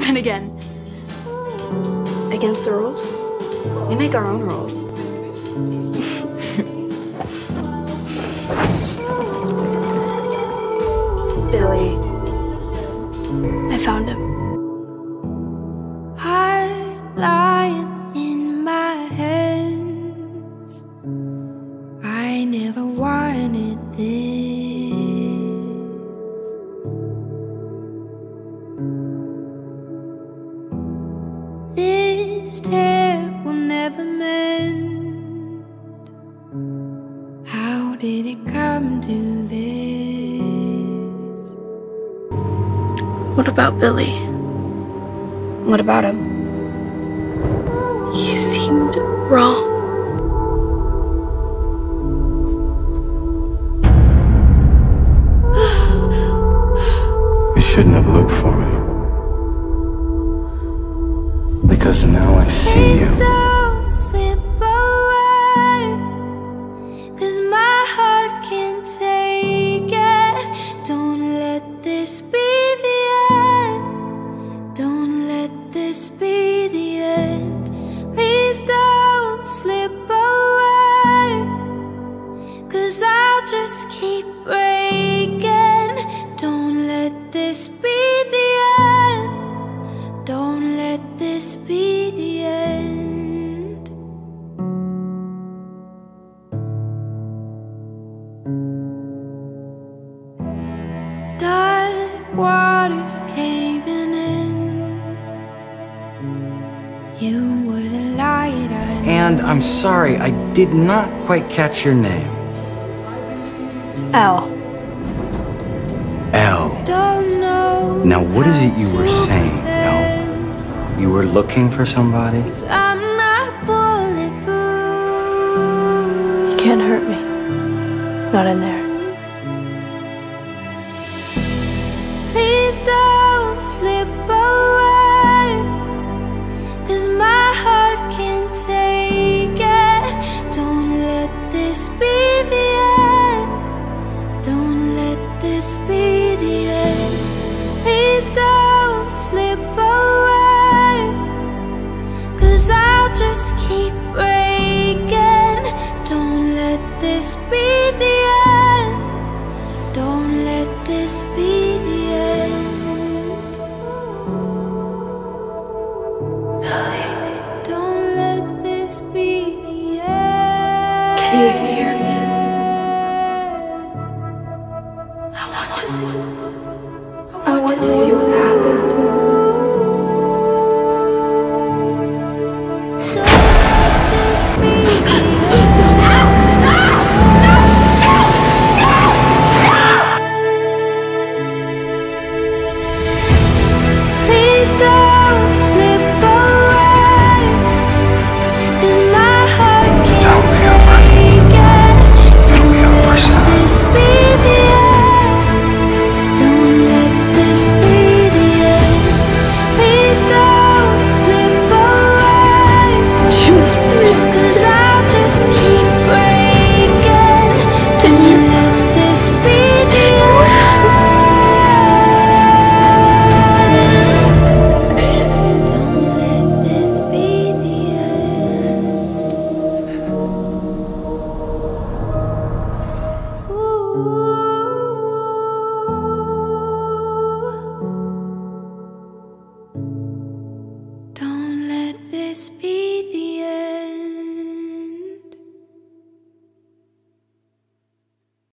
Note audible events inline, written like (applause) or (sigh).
spin again. Against the rules? We make our own rules. (laughs) Billy. I found him. Heart lying in my hands. I never wanted this. This tear will never mend. How did it come to this? What about Billy? What about him? He seemed wrong. You shouldn't have looked for me. Because now I see you. Dark waters caving in. You were the light I And I'm sorry, I did not quite catch your name. Al. L. don't know. Now, what is it you were saying, pretend. You were looking for somebody? I'm not bulletproof. You can't hurt me. Not in there. This be the end. Don't let this be the end. Don't let this be the end. Can you hear me? I want to see. Don't let this be the end.